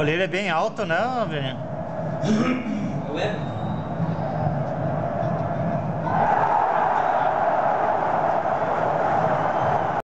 goleiro é bem alto, né, Bruninho?